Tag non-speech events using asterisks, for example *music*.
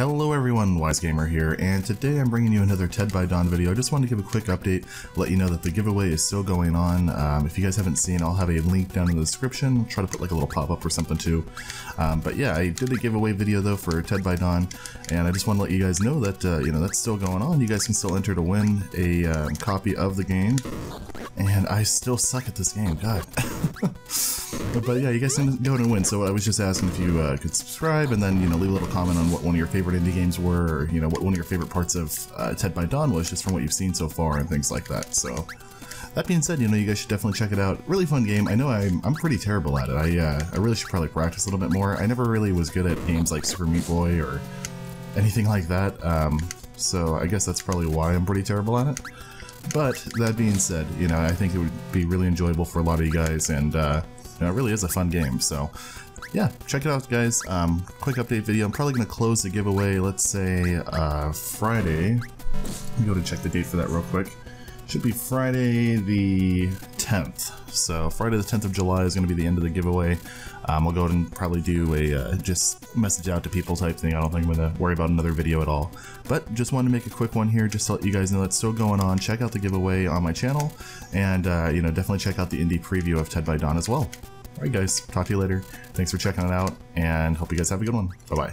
Hello everyone, Weise Gamer here, and today I'm bringing you another Ted by Dawn video. I just wanted to give a quick update, let you know that the giveaway is still going on. Um, if you guys haven't seen, I'll have a link down in the description. I'll try to put like a little pop-up or something too. Um, but yeah, I did a giveaway video though for Ted by Dawn, and I just want to let you guys know that, uh, you know, that's still going on. You guys can still enter to win a um, copy of the game, and I still suck at this game, god. *laughs* but yeah, you guys can go and win. So I was just asking if you uh, could subscribe and then you know leave a little comment on what one of your favorite indie games were, or you know what one of your favorite parts of uh, Ted by Dawn was, just from what you've seen so far and things like that. So that being said, you know you guys should definitely check it out. Really fun game. I know I'm I'm pretty terrible at it. I uh, I really should probably practice a little bit more. I never really was good at games like Super Meat Boy or anything like that. Um, so I guess that's probably why I'm pretty terrible at it. But that being said, you know, I think it would be really enjoyable for a lot of you guys, and uh, you know, it really is a fun game. So, yeah, check it out, guys. Um, quick update video. I'm probably going to close the giveaway, let's say uh, Friday. Let me go to check the date for that real quick. Should be Friday the 10th. So Friday the 10th of July is going to be the end of the giveaway. Um, I'll go ahead and probably do a uh, just message out to people type thing. I don't think I'm going to worry about another video at all. But just wanted to make a quick one here just to let you guys know that's still going on. Check out the giveaway on my channel. And, uh, you know, definitely check out the indie preview of Ted by Dawn as well. Alright guys, talk to you later. Thanks for checking it out and hope you guys have a good one. Bye-bye.